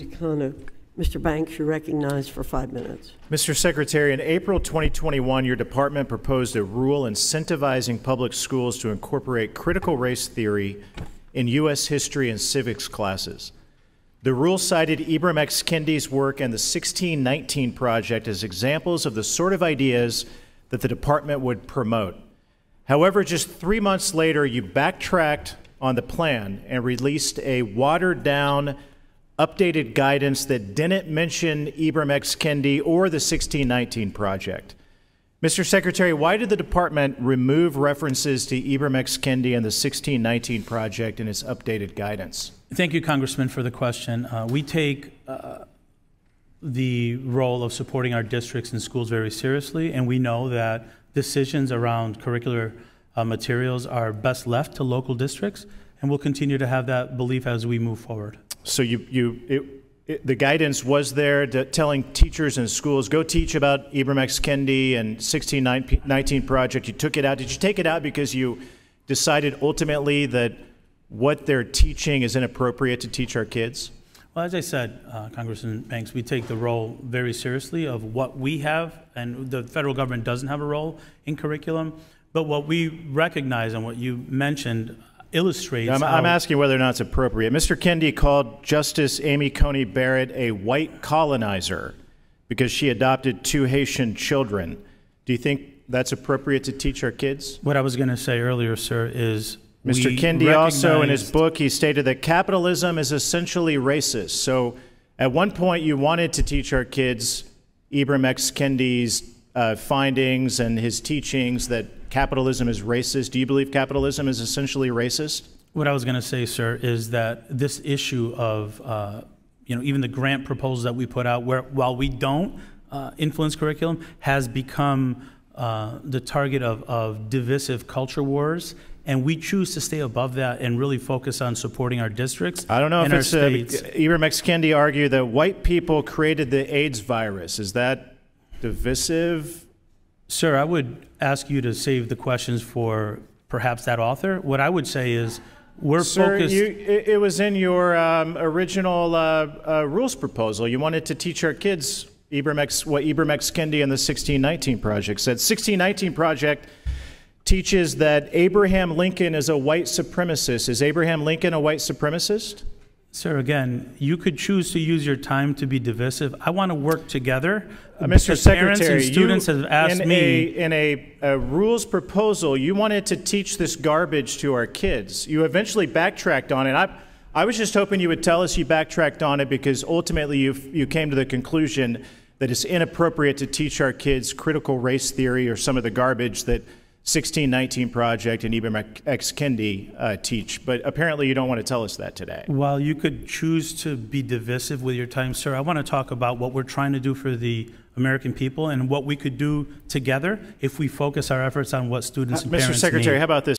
Takano. Mr. Banks, you're recognized for five minutes. Mr. Secretary, in April 2021, your department proposed a rule incentivizing public schools to incorporate critical race theory in U.S. history and civics classes. The rule cited Ibram X. Kendi's work and the 1619 Project as examples of the sort of ideas that the department would promote. However, just three months later, you backtracked on the plan and released a watered down, updated guidance that didn't mention Ibram X. Kendi or the 1619 Project. Mr. Secretary, why did the department remove references to Ibram X. Kendi and the 1619 Project in its updated guidance? Thank you, Congressman, for the question. Uh, we take uh, the role of supporting our districts and schools very seriously, and we know that decisions around curricular uh, materials are best left to local districts, and we'll continue to have that belief as we move forward. So you, you, it, it, the guidance was there to telling teachers and schools, go teach about Ibram X. Kendi and 1619 Project. You took it out. Did you take it out because you decided ultimately that what they're teaching is inappropriate to teach our kids? Well, as I said, uh, Congressman Banks, we take the role very seriously of what we have, and the federal government doesn't have a role in curriculum. But what we recognize and what you mentioned illustrates. I'm, I'm, asking whether or not it's appropriate. Mr. Kendi called Justice Amy Coney Barrett a white colonizer because she adopted two Haitian children. Do you think that's appropriate to teach our kids? What I was going to say earlier, sir, is Mr. Kendi also, in his book, he stated that capitalism is essentially racist. So, at one point, you wanted to teach our kids Ibram X. Kendi's uh, findings and his teachings that capitalism is racist. Do you believe capitalism is essentially racist? What I was going to say, sir, is that this issue of, uh, you know, even the grant proposals that we put out, where while we don't uh, influence curriculum, has become uh, the target of, of divisive culture wars and we choose to stay above that and really focus on supporting our districts. I don't know if it's uh, Ibram X. Kendi argued that white people created the AIDS virus. Is that divisive? Sir, I would ask you to save the questions for perhaps that author. What I would say is we're Sir, focused. You, it, it, was in your um, original uh, uh, rules proposal. You wanted to teach our kids Ibram X, what Ibram X. Kendi and the 1619 Project said. 1619 Project teaches that Abraham Lincoln is a white supremacist. Is Abraham Lincoln a white supremacist? Sir, again, you could choose to use your time to be divisive. I want to work together. Uh, Mr. Secretary, parents and students you, have asked in me a, in a, a, rules proposal, you wanted to teach this garbage to our kids. You eventually backtracked on it. I, I was just hoping you would tell us you backtracked on it because ultimately you you came to the conclusion that it's inappropriate to teach our kids critical race theory or some of the garbage that 1619 Project and Ibram X. Kendi uh, teach, but apparently you don't want to tell us that today. While you could choose to be divisive with your time, sir, I want to talk about what we're trying to do for the American people and what we could do together if we focus our efforts on what students uh, and Mr. parents Secretary, need. how about this?